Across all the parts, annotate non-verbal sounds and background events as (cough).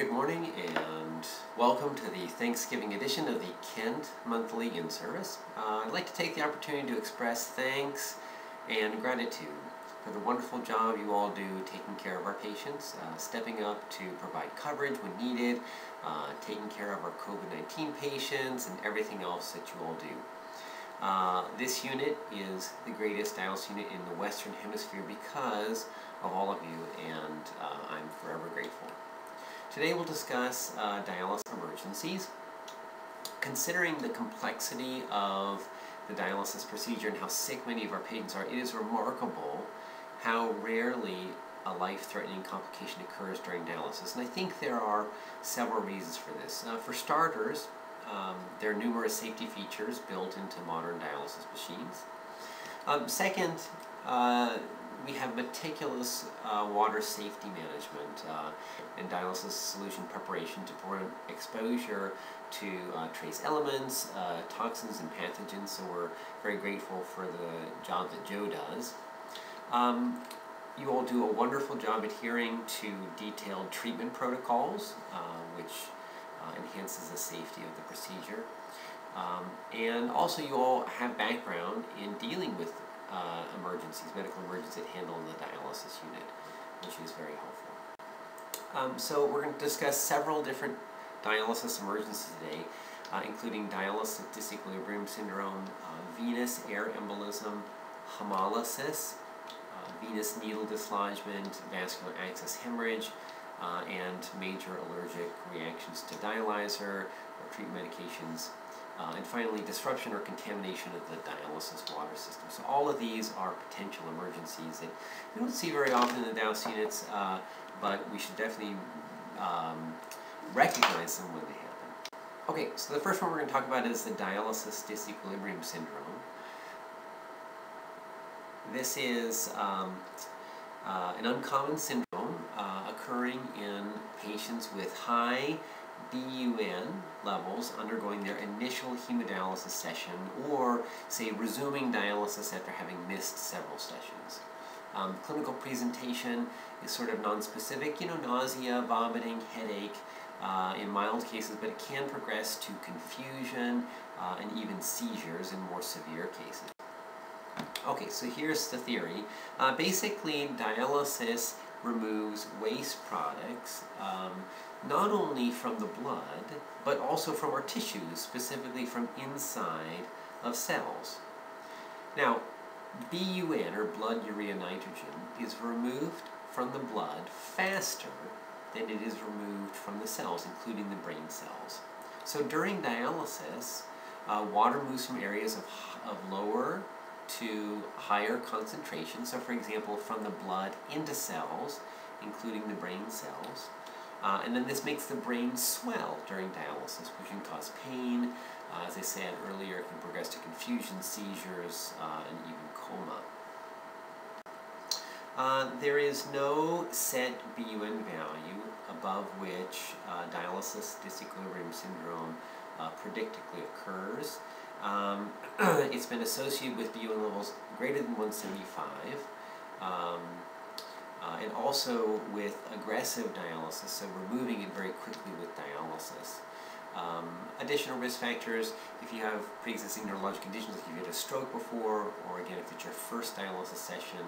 Good morning and welcome to the Thanksgiving edition of the Kent Monthly In-Service. Uh, I'd like to take the opportunity to express thanks and gratitude for the wonderful job you all do taking care of our patients, uh, stepping up to provide coverage when needed, uh, taking care of our COVID-19 patients, and everything else that you all do. Uh, this unit is the greatest dialysis unit in the Western Hemisphere because of all of you, and uh, I'm forever grateful. Today we'll discuss uh, dialysis emergencies. Considering the complexity of the dialysis procedure and how sick many of our patients are, it is remarkable how rarely a life-threatening complication occurs during dialysis. And I think there are several reasons for this. Uh, for starters, um, there are numerous safety features built into modern dialysis machines. Um, second, uh, we have meticulous uh, water safety management uh, and dialysis solution preparation to prevent exposure to uh, trace elements, uh, toxins, and pathogens. So we're very grateful for the job that Joe does. Um, you all do a wonderful job adhering to detailed treatment protocols, uh, which uh, enhances the safety of the procedure. Um, and also you all have background in dealing with uh, emergencies, medical emergencies that handle in the dialysis unit, which is very helpful. Um, so we're going to discuss several different dialysis emergencies today, uh, including dialysis disequilibrium syndrome, uh, venous air embolism, hemolysis, uh, venous needle dislodgement, vascular access hemorrhage, uh, and major allergic reactions to dialyzer or treatment medications. Uh, and finally, disruption or contamination of the dialysis water system. So all of these are potential emergencies that we don't see very often in the DOUS units, uh, but we should definitely um, recognize them when they happen. Okay, so the first one we're going to talk about is the dialysis disequilibrium syndrome. This is um, uh, an uncommon syndrome uh, occurring in patients with high BUN levels undergoing their initial hemodialysis session or, say, resuming dialysis after having missed several sessions. Um, clinical presentation is sort of nonspecific, you know, nausea, vomiting, headache, uh, in mild cases, but it can progress to confusion uh, and even seizures in more severe cases. Okay, so here's the theory. Uh, basically, dialysis removes waste products um, not only from the blood, but also from our tissues, specifically from inside of cells. Now, BUN, or blood urea nitrogen, is removed from the blood faster than it is removed from the cells, including the brain cells. So during dialysis, uh, water moves from areas of, of lower to higher concentrations, So for example, from the blood into cells, including the brain cells. Uh, and then this makes the brain swell during dialysis, which can cause pain. Uh, as I said earlier, it can progress to confusion, seizures, uh, and even coma. Uh, there is no set BUN value above which uh, dialysis disequilibrium syndrome uh, predictably occurs. Um, (clears throat) it's been associated with BUN levels greater than 175. Um, uh, and also with aggressive dialysis, so removing it very quickly with dialysis. Um, additional risk factors, if you have pre-existing neurologic conditions, like you've had a stroke before, or again, if it's your first dialysis session,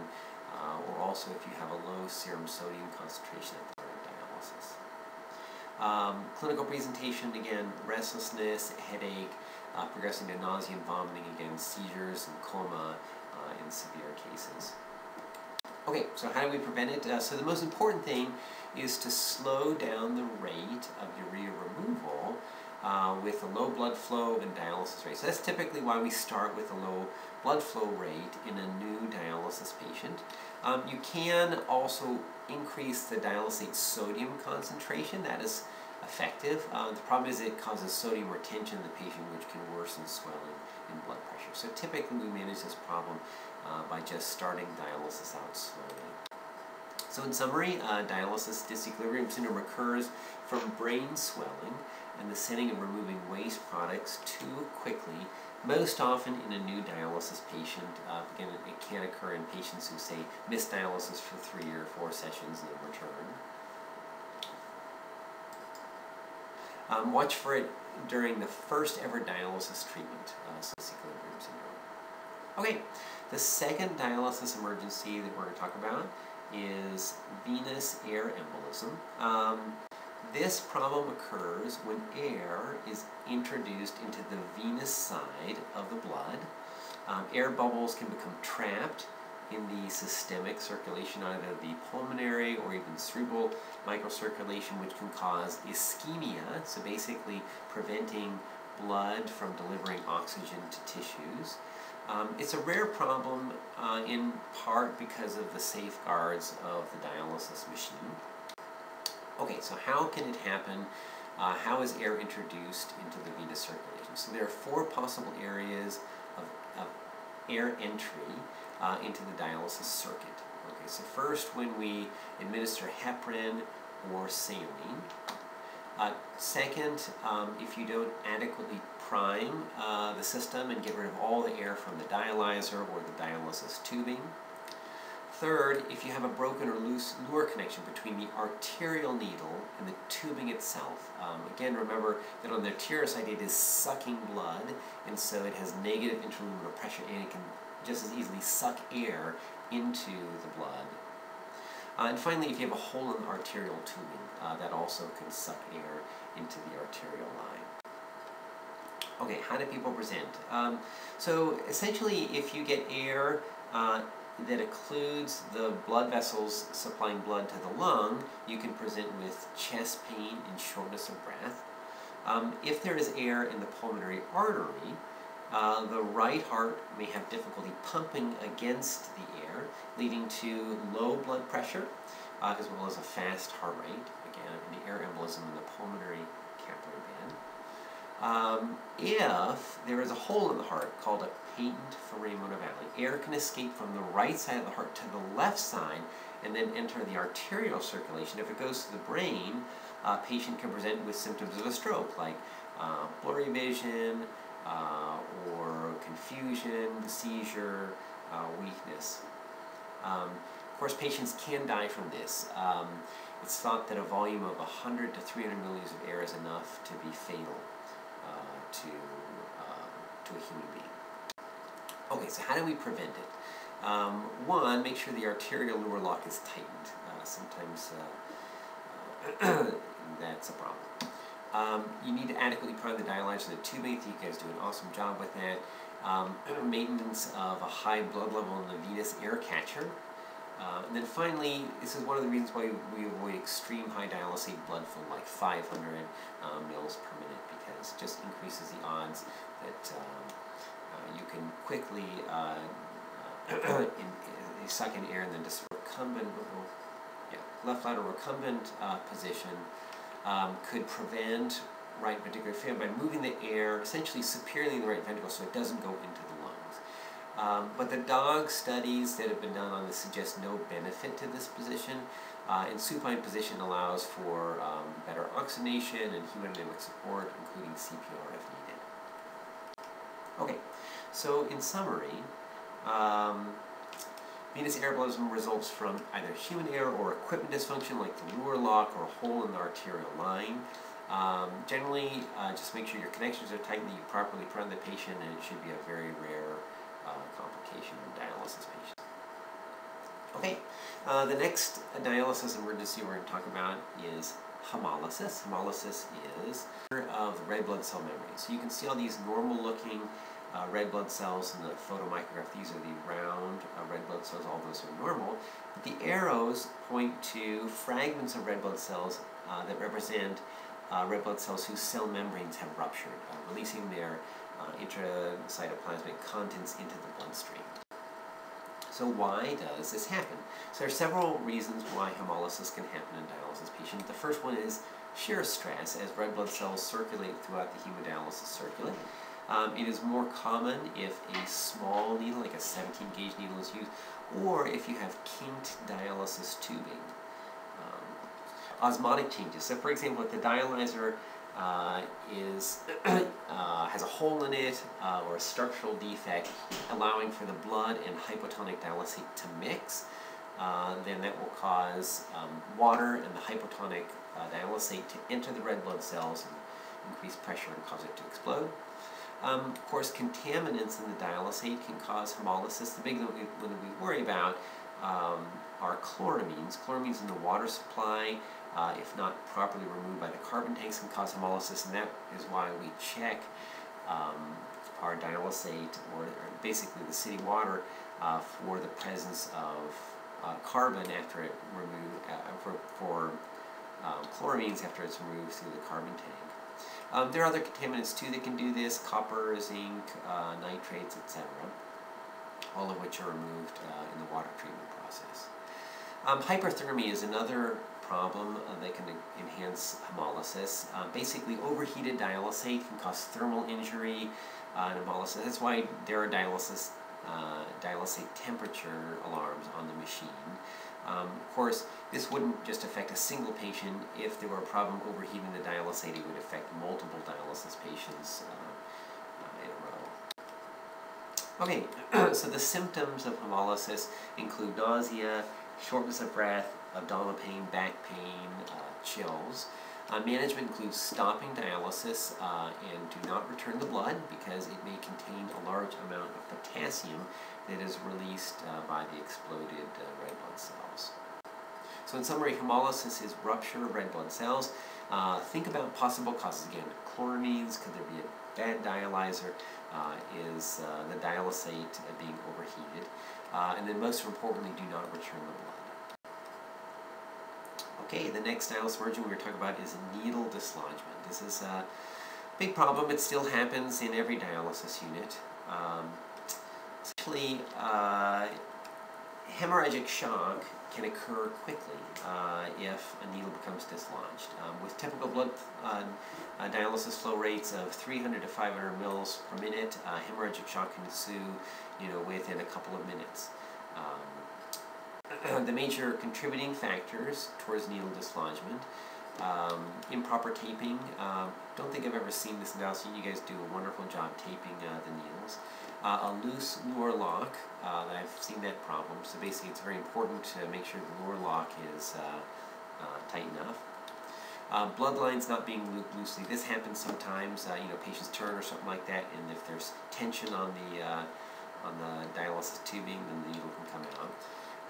uh, or also if you have a low serum sodium concentration at the start of dialysis. Um, clinical presentation, again, restlessness, headache, uh, progressing to nausea and vomiting, again, seizures and coma uh, in severe cases. Okay, so how do we prevent it? Uh, so the most important thing is to slow down the rate of urea removal uh, with a low blood flow and dialysis rate. So that's typically why we start with a low blood flow rate in a new dialysis patient. Um, you can also increase the dialysate sodium concentration. That is effective. Uh, the problem is it causes sodium retention in the patient, which can worsen swelling and blood pressure. So typically we manage this problem uh, by just starting dialysis out slowly. So in summary, uh, dialysis disequilibrium syndrome occurs from brain swelling and the setting of removing waste products too quickly, most often in a new dialysis patient. Uh, again, it can occur in patients who, say, miss dialysis for three or four sessions and then return. Um, watch for it during the first ever dialysis treatment, uh, equilibrium syndrome. Okay, the second dialysis emergency that we're going to talk about is venous air embolism. Um, this problem occurs when air is introduced into the venous side of the blood. Um, air bubbles can become trapped in the systemic circulation, either the pulmonary or even cerebral microcirculation, which can cause ischemia, so basically preventing blood from delivering oxygen to tissues. Um, it's a rare problem uh, in part because of the safeguards of the dialysis machine. Okay, so how can it happen? Uh, how is air introduced into the venous circulation? So there are four possible areas of, of air entry uh, into the dialysis circuit. Okay, so first when we administer heparin or saline. Uh, second, um, if you don't adequately prime uh, the system and get rid of all the air from the dialyzer or the dialysis tubing. Third, if you have a broken or loose Luer connection between the arterial needle and the tubing itself. Um, again, remember that on the arterial side it is sucking blood, and so it has negative intraluminal pressure and it can just as easily suck air into the blood. Uh, and finally, if you have a hole in the arterial tubing, uh, that also can suck air into the arterial line. Okay, how do people present? Um, so essentially, if you get air uh, that occludes the blood vessels supplying blood to the lung, you can present with chest pain and shortness of breath. Um, if there is air in the pulmonary artery, uh, the right heart may have difficulty pumping against the air, leading to low blood pressure, uh, as well as a fast heart rate, again, the air embolism in the pulmonary capillary band. Um, if there is a hole in the heart called a patent foramen ovale, air can escape from the right side of the heart to the left side and then enter the arterial circulation. If it goes to the brain, a patient can present with symptoms of a stroke like uh, blurry vision, uh, or confusion, seizure, uh, weakness. Um, of course, patients can die from this. Um, it's thought that a volume of 100 to 300 milliliters of air is enough to be fatal uh, to, uh, to a human being. Okay, so how do we prevent it? Um, one, make sure the arterial Luer lock is tightened. Uh, sometimes uh, (clears throat) that's a problem. Um, you need to adequately prime the dialyzer the tubing. You guys do an awesome job with that. Um, maintenance of a high blood level in the venous air catcher. Uh, and then finally, this is one of the reasons why we avoid extreme high dialysate blood flow, like 500 um, mils per minute, because it just increases the odds that um, uh, you can quickly uh, (clears throat) in, in, suck in air and then just recumbent, yeah, left lateral recumbent uh, position um, could prevent right ventricular failure by moving the air essentially superiorly in the right ventricle so it doesn't go into the lungs. Um, but the dog studies that have been done on this suggest no benefit to this position. Uh, and supine position allows for um, better oxygenation and hemodynamic support, including CPR if needed. Okay, so in summary, um, Venous air embolism results from either human error or equipment dysfunction like the Luer lock or a hole in the arterial line. Um, generally, uh, just make sure your connections are tight and that you properly prime the patient and it should be a very rare uh, complication in dialysis patients. Okay, uh, the next dialysis emergency we're going to talk about is hemolysis. Hemolysis is of red blood cell membrane. So you can see all these normal looking uh, red blood cells in the photomicrograph. These are the round uh, red blood cells, all those are normal. But the arrows point to fragments of red blood cells uh, that represent uh, red blood cells whose cell membranes have ruptured, uh, releasing their uh, intracytoplasmic contents into the bloodstream. So why does this happen? So there are several reasons why hemolysis can happen in dialysis patients. The first one is shear stress as red blood cells circulate throughout the hemodialysis circuit. Um, it is more common if a small needle, like a 17 gauge needle is used, or if you have kinked dialysis tubing. Um, osmotic changes. So for example, if the dialyzer uh, is (clears throat) uh, has a hole in it uh, or a structural defect allowing for the blood and hypotonic dialysate to mix, uh, then that will cause um, water and the hypotonic uh, dialysate to enter the red blood cells and increase pressure and cause it to explode. Um, of course, contaminants in the dialysate can cause hemolysis. The big one we, we worry about um, are chloramines. Chloramines in the water supply, uh, if not properly removed by the carbon tanks, can cause hemolysis, and that is why we check um, our dialysate, or, or, basically the city water, uh, for the presence of uh, carbon after it removed, uh, for, for um, chloramines after it's removed through the carbon tank. Um, there are other contaminants too that can do this, copper, zinc, uh, nitrates, etc., all of which are removed uh, in the water treatment process. Um, hyperthermia is another problem uh, that can enhance hemolysis. Uh, basically, overheated dialysate can cause thermal injury uh, and hemolysis. That's why there are dialysis, uh, dialysate temperature alarms on the machine. Um, of course, this wouldn't just affect a single patient. If there were a problem overheating the dialysate, it would affect multiple dialysis patients uh, uh, in a row. Okay, (clears throat) so the symptoms of hemolysis include nausea, shortness of breath, abdominal pain, back pain, uh, chills. Uh, management includes stopping dialysis uh, and do not return the blood because it may contain a large amount of potassium that is released uh, by the exploded uh, red blood cells. So in summary, hemolysis is rupture of red blood cells. Uh, think about possible causes again. Chloramines, could there be a bad dialyzer? Uh, is the dialysate being overheated? and then most importantly, do not return the blood. Okay, the next dialysis emergent we were talking about is needle dislodgement. This is a big problem. It still happens in every dialysis unit. Um, essentially, uh, hemorrhagic shock can occur quickly uh, if a needle becomes dislodged. Um, with typical blood uh, uh, dialysis flow rates of 300 to 500 mils per minute, uh, hemorrhagic shock can ensue, you know, within a couple of minutes. Um, (clears throat) the major contributing factors towards needle dislodgement. Um, improper taping. Uh, don't think I've ever seen this analysis. You guys do a wonderful job taping uh, the needles. Uh, a loose Luer lock. Uh, I've seen that problem. So basically, it's very important to make sure the Luer lock is uh, uh, tight enough. Uh, bloodlines not being looped loosely. This happens sometimes. you know, patients turn or something like that, and if there's tension on the on the dialysis tubing, then the needle can come out.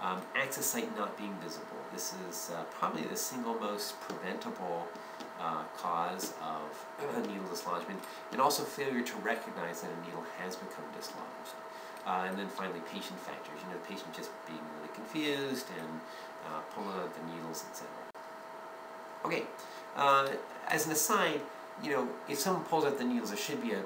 Um, access site not being visible. This is probably the single most preventable uh, cause of (clears throat) needle dislodgement, and also failure to recognize that a needle has become dislodged. Uh, and then finally, patient factors. You know, the patient just being really confused and uh, pulling out the needles, etc. Okay, uh, as an aside, you know, if someone pulls out the needles, there should be a,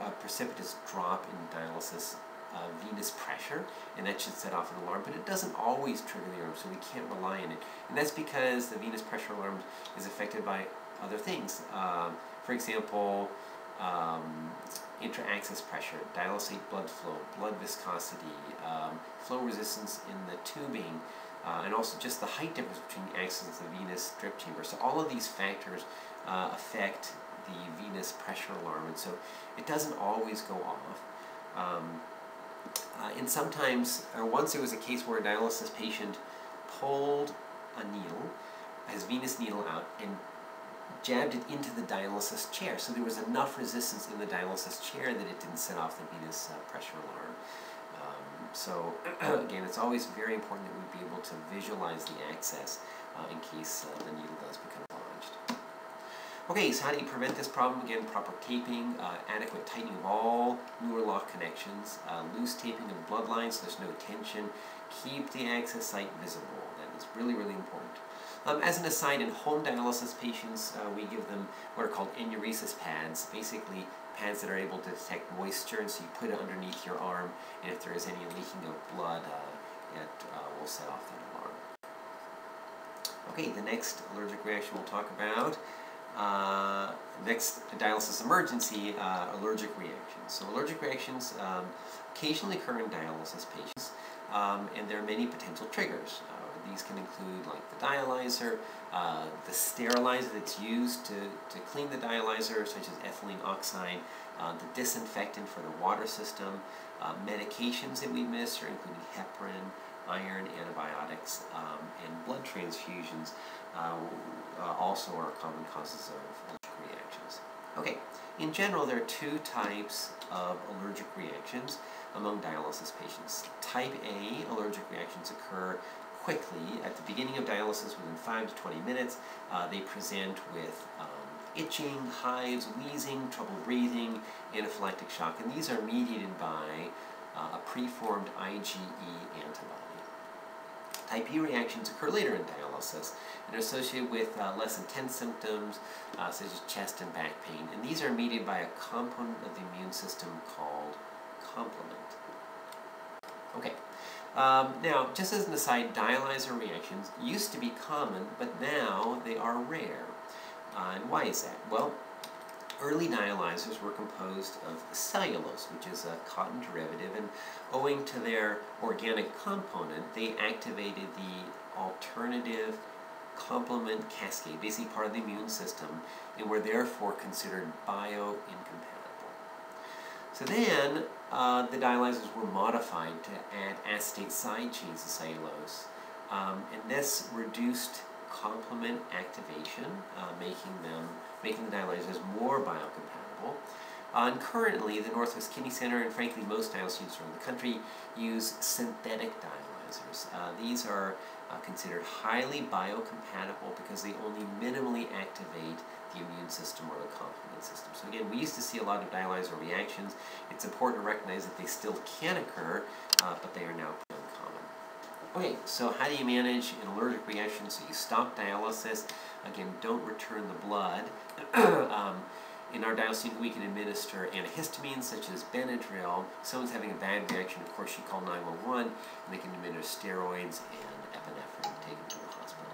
a precipitous drop in dialysis uh, venous pressure, and that should set off an alarm, but it doesn't always trigger the alarm, so we can't rely on it. And that's because the venous pressure alarm is affected by other things. Um, for example, um, intra-access pressure, dialysate blood flow, blood viscosity, um, flow resistance in the tubing, uh, and also just the height difference between the axis of the venous drip chamber. So all of these factors uh, affect the venous pressure alarm, and so it doesn't always go off. Um, uh, and sometimes, or once there was a case where a dialysis patient pulled a needle, his venous needle out, and jabbed it into the dialysis chair. So there was enough resistance in the dialysis chair that it didn't set off the venous uh, pressure alarm. Um, so (clears throat) again, it's always very important that we be able to visualize the access uh, in case uh, the needle does become lodged. Okay, so how do you prevent this problem? Again, proper taping, uh, adequate tightening of all Luer lock connections, uh, loose taping of blood lines so there's no tension. Keep the access site visible. That is really, really important. Um, as an aside, in home dialysis patients, uh, we give them what are called enuresis pads, basically pads that are able to detect moisture, and so you put it underneath your arm, and if there is any leaking of blood, uh, it uh, will set off that alarm. Okay, the next allergic reaction we'll talk about uh, next, dialysis emergency, uh, allergic reactions. So allergic reactions um, occasionally occur in dialysis patients, um, and there are many potential triggers. These can include like the dialyzer, uh, the sterilizer that's used to, to clean the dialyzer, such as ethylene oxide, uh, the disinfectant for the water system, uh, medications that we administer, including heparin, iron, antibiotics, um, and blood transfusions uh, uh, also are common causes of allergic reactions. Okay, in general, there are two types of allergic reactions among dialysis patients. Type A allergic reactions occur quickly at the beginning of dialysis within 5 to 20 minutes. Uh, they present with um, itching, hives, wheezing, trouble breathing, anaphylactic shock, and these are mediated by uh, a preformed IgE antibody. Type B reactions occur later in dialysis and are associated with uh, less intense symptoms uh, such as chest and back pain. And these are mediated by a component of the immune system called complement. Okay, um, now just as an aside, dialyzer reactions used to be common, but now they are rare. Uh, and why is that? Well, Early dialyzers were composed of cellulose, which is a cotton derivative, and owing to their organic component, they activated the alternative complement cascade, basically part of the immune system, and were therefore considered bioincompatible. So then, uh, the dialyzers were modified to add acetate side chains of cellulose, um, and this reduced complement activation, uh, making them making the dialyzers more biocompatible. Uh, and currently, the Northwest Kidney Center and frankly most dialysis around the country use synthetic dialyzers. Uh, these are uh, considered highly biocompatible because they only minimally activate the immune system or the complement system. So again, we used to see a lot of dialyzer reactions. It's important to recognize that they still can occur, uh, but they are now uncommon. Okay, so how do you manage an allergic reaction? So you stop dialysis. Again, don't return the blood. (clears throat) um, in our dialysis we can administer antihistamines such as Benadryl. If someone's having a bad reaction, of course, you call 911, and they can administer steroids and epinephrine and take them to the hospital.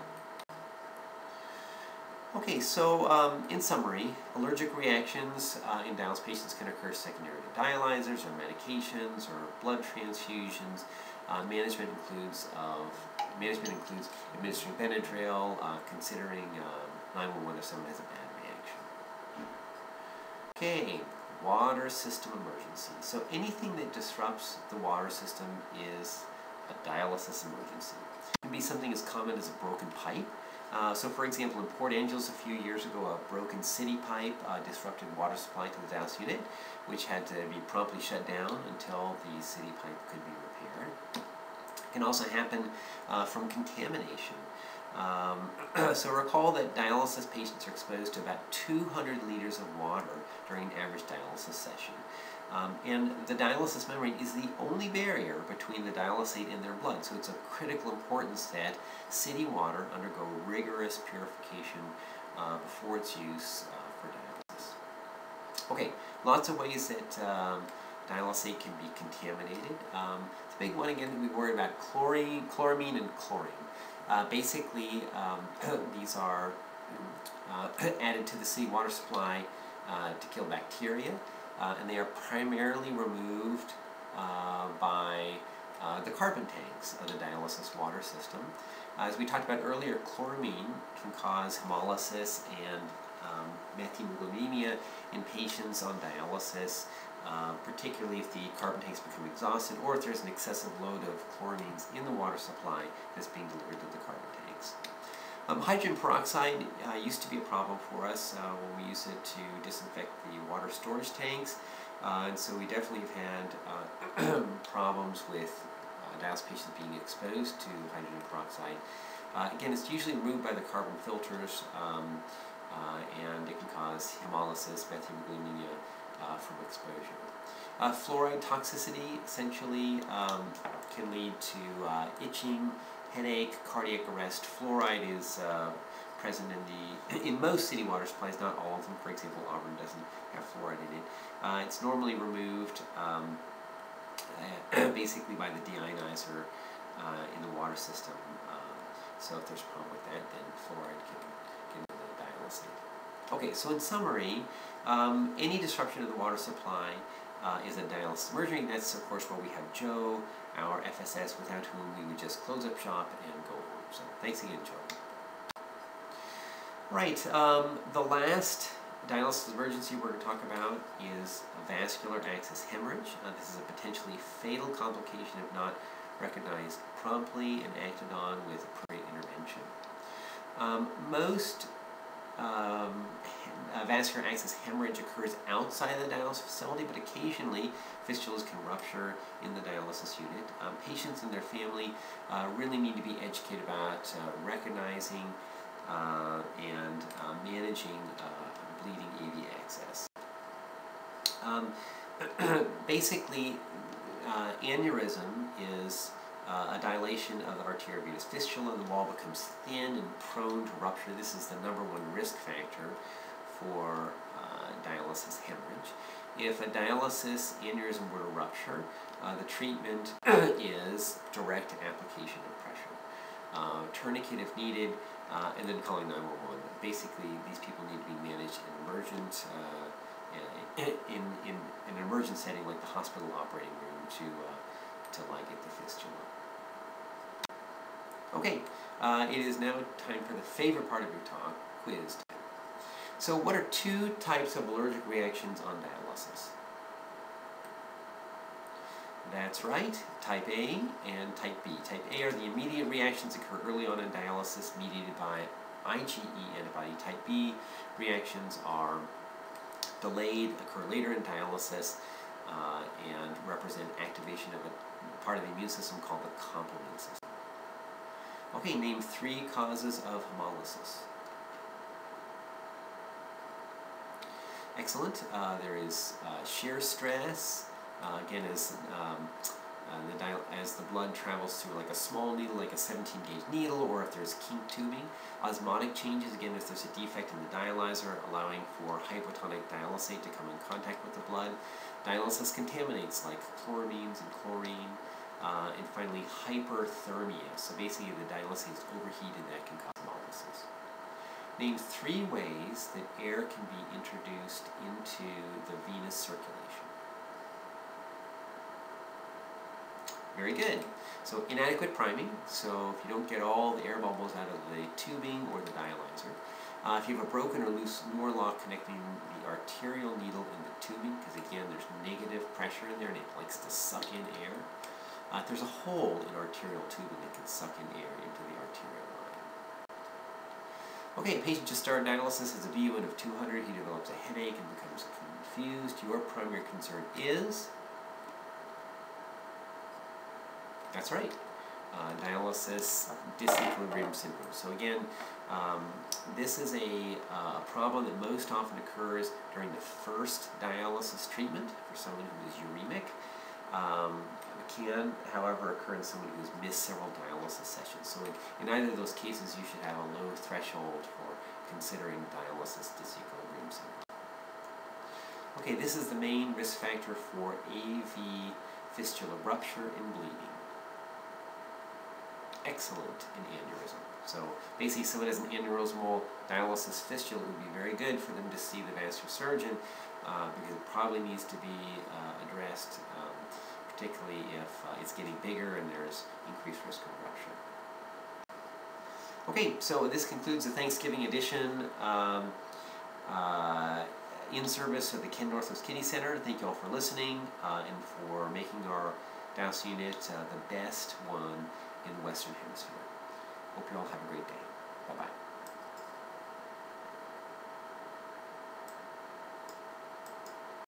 Okay, so um, in summary, allergic reactions uh, in dialysis patients can occur secondary to dialyzers or medications or blood transfusions. Uh, management includes of management includes administering Benadryl, uh, considering um, 911 if someone has a bad reaction. Okay, water system emergency. So anything that disrupts the water system is a dialysis emergency. It can be something as common as a broken pipe. Uh, so for example, in Port Angeles a few years ago, a broken city pipe uh, disrupted water supply to the dialysis unit, which had to be promptly shut down until the city pipe could be repaired. It can also happen uh, from contamination. Um, (clears throat) so recall that dialysis patients are exposed to about 200 liters of water during an average dialysis session. Um, and the dialysis membrane is the only barrier between the dialysate and their blood, so it's of critical importance that city water undergo rigorous purification uh, before its use uh, for dialysis. Okay, lots of ways that um, dialysate can be contaminated. Um, the big one again that we worry about chlorine, chloramine and chlorine. Uh, basically, um, (clears throat) these are uh, (clears throat) added to the city water supply uh, to kill bacteria, uh, and they are primarily removed uh, by uh, the carbon tanks of the dialysis water system. as we talked about earlier, chloramine can cause hemolysis and um, methemoglobinemia in patients on dialysis. Uh, particularly if the carbon tanks become exhausted or if there's an excessive load of chloramines in the water supply that's being delivered to the carbon tanks. Um, hydrogen peroxide uh, used to be a problem for us uh, when we use it to disinfect the water storage tanks, uh, and so we definitely have had uh, (clears throat) problems with dialysis patients being exposed to hydrogen peroxide. again, it's usually removed by the carbon filters, um, and it can cause hemolysis, methemoglobinemia, uh, from exposure. Uh, fluoride toxicity essentially um, can lead to uh, itching, headache, cardiac arrest. Fluoride is uh, present in the (clears throat) in most city water supplies, not all of them. For example, Auburn doesn't have fluoride in it. Uh, it's normally removed um, (clears throat) basically by the deionizer uh, in the water system. Um, so if there's a problem with that, then fluoride can, can be the dialysate. Okay, so in summary, um, any disruption of the water supply uh, is a dialysis emergency. That's, of course, where we have Joe, our FSS, without whom we would just close up shop and go home. So thanks again, Joe. Right, um, the last dialysis emergency we're going to talk about is vascular access hemorrhage. Uh, this is a potentially fatal complication if not recognized promptly and acted on with appropriate intervention. Um, most um, uh, vascular access hemorrhage occurs outside of the dialysis facility, but occasionally fistulas can rupture in the dialysis unit. Um, patients and their family uh, really need to be educated about uh, recognizing uh, and uh, managing uh, bleeding AV access. Um, (clears throat) basically, aneurysm is uh, a dilation of the arteriovenous fistula, the wall becomes thin and prone to rupture. This is the number one risk factor for uh, dialysis hemorrhage. If a dialysis aneurysm were to rupture, uh, the treatment (clears throat) is direct application of pressure. Uh, tourniquet if needed, uh, and then calling 911. Basically, these people need to be managed in emergent, uh, in, in, in, an emergent setting like the hospital operating room to, to ligate the fistula. Okay, uh, it is now time for the favorite part of your talk, quiz. So what are two types of allergic reactions on dialysis? That's right, type A and type B. Type A are the immediate reactions that occur early on in dialysis mediated by IgE antibody. Type B reactions are delayed, occur later in dialysis, uh, and represent activation of a part of the immune system called the complement system. Okay, name three causes of hemolysis. Excellent. Uh, there is uh, shear stress. Uh, again, as um, uh, the as the blood travels through like a small needle, like a 17 gauge needle, or if there's kink tubing. Osmotic changes, again, if there's a defect in the dialyzer, allowing for hypotonic dialysate to come in contact with the blood. Dialysis contaminates like chloramines and chlorine. Uh, and finally, hyperthermia. So basically, the dialysate is overheated, that can cause hemolysis. Name three ways that air can be introduced into the venous circulation. Very good. So inadequate priming, so if you don't get all the air bubbles out of the tubing or the dialyzer. Uh, if you have a broken or loose Luer-lock connecting the arterial needle and the tubing, because again there's negative pressure in there and it likes to suck in air. Uh, there's a hole in arterial tubing that can suck in air into the arterial. Okay, patient just started dialysis has a BUN of 200. He develops a headache and becomes confused. Your primary concern is? That's right. Uh, dialysis disequilibrium syndrome. So again, um, this is a uh, problem that most often occurs during the first dialysis treatment for someone who is uremic. Um, can, however, occur in someone who's missed several dialysis sessions. So in, in either of those cases, you should have a low threshold for considering dialysis disequilibrium syndrome. Okay, this is the main risk factor for AV fistula rupture and bleeding. Excellent in aneurysm. So basically, someone has an aneurysmal dialysis fistula, it would be very good for them to see the vascular surgeon uh, because it probably needs to be uh, addressed um, particularly if uh, it's getting bigger and there's increased risk of rupture. Okay, so this concludes the Thanksgiving edition um, uh, in service of the Kent Northwest Kidney Center. Thank you all for listening uh, and for making our DOUS unit uh, the best one in the Western Hemisphere. Hope you all have a great day. Bye-bye.